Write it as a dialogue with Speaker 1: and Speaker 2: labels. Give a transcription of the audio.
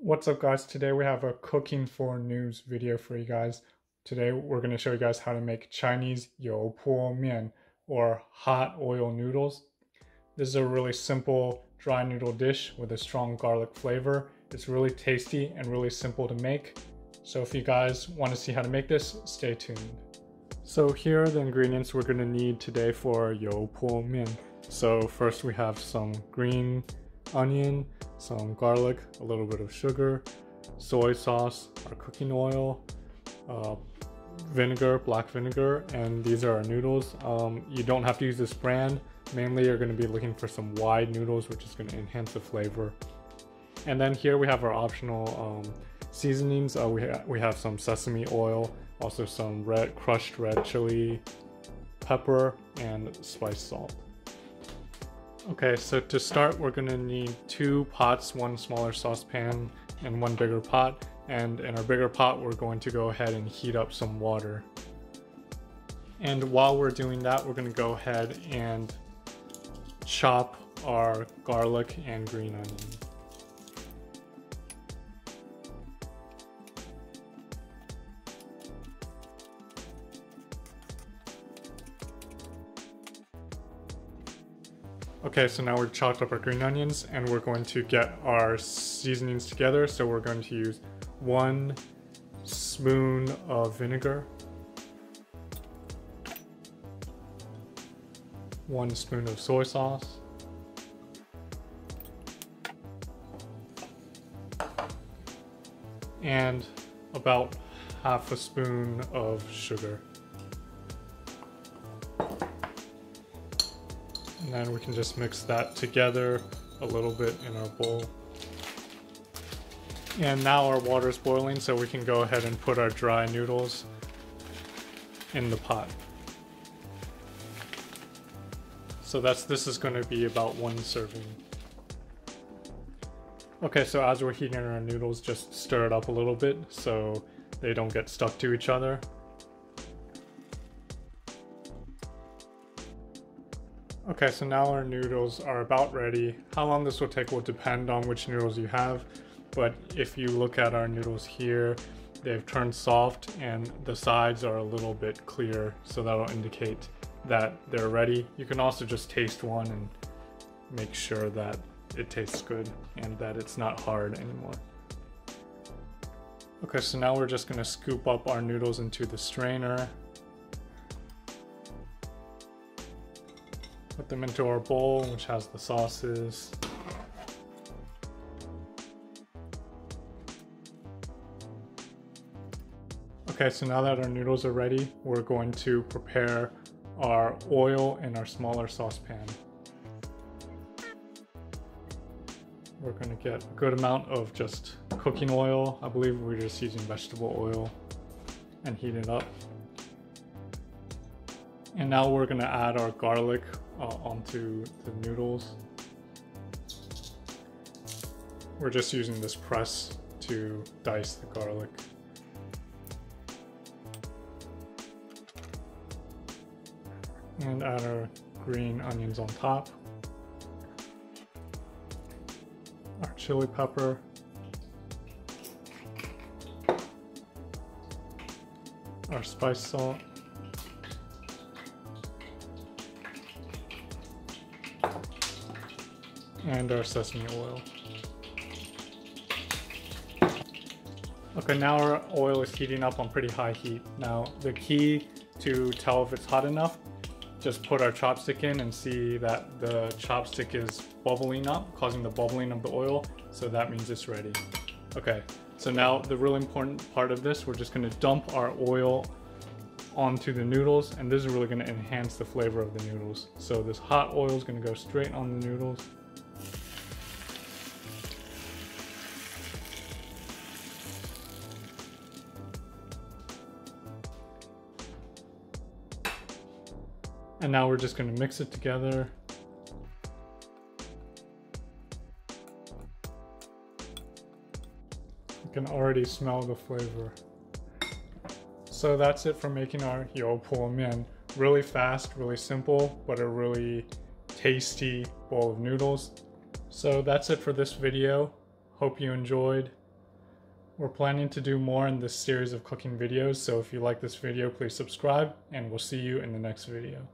Speaker 1: What's up guys? Today we have a cooking for noobs video for you guys. Today we're going to show you guys how to make Chinese you po mian or hot oil noodles. This is a really simple dry noodle dish with a strong garlic flavor. It's really tasty and really simple to make. So if you guys want to see how to make this, stay tuned. So here are the ingredients we're going to need today for you po mian. So first we have some green onion, some garlic, a little bit of sugar, soy sauce, our cooking oil, uh, vinegar, black vinegar, and these are our noodles. Um, you don't have to use this brand. Mainly you're going to be looking for some wide noodles, which is going to enhance the flavor. And then here we have our optional um, seasonings. Uh, we, ha we have some sesame oil, also some red crushed red chili pepper, and spice salt. Okay, so to start, we're gonna need two pots, one smaller saucepan and one bigger pot. And in our bigger pot, we're going to go ahead and heat up some water. And while we're doing that, we're gonna go ahead and chop our garlic and green onion. Okay, so now we've chopped up our green onions and we're going to get our seasonings together. So we're going to use one spoon of vinegar, one spoon of soy sauce, and about half a spoon of sugar. And then we can just mix that together a little bit in our bowl. And now our water is boiling, so we can go ahead and put our dry noodles in the pot. So that's this is going to be about one serving. Okay, so as we're heating our noodles, just stir it up a little bit so they don't get stuck to each other. Okay, so now our noodles are about ready. How long this will take will depend on which noodles you have, but if you look at our noodles here, they've turned soft and the sides are a little bit clear, so that'll indicate that they're ready. You can also just taste one and make sure that it tastes good and that it's not hard anymore. Okay, so now we're just gonna scoop up our noodles into the strainer Put them into our bowl, which has the sauces. Okay, so now that our noodles are ready, we're going to prepare our oil in our smaller saucepan. We're going to get a good amount of just cooking oil. I believe we're just using vegetable oil and heat it up. And now we're going to add our garlic uh, onto the noodles. We're just using this press to dice the garlic. And add our green onions on top. Our chili pepper. Our spice salt. And our sesame oil. Okay, now our oil is heating up on pretty high heat. Now, the key to tell if it's hot enough, just put our chopstick in and see that the chopstick is bubbling up, causing the bubbling of the oil, so that means it's ready. Okay, so now the really important part of this, we're just gonna dump our oil onto the noodles, and this is really gonna enhance the flavor of the noodles. So this hot oil is gonna go straight on the noodles. And now we're just gonna mix it together. You can already smell the flavor. So that's it for making our you po mian. Really fast, really simple, but a really tasty bowl of noodles. So that's it for this video. Hope you enjoyed. We're planning to do more in this series of cooking videos, so if you like this video, please subscribe, and we'll see you in the next video.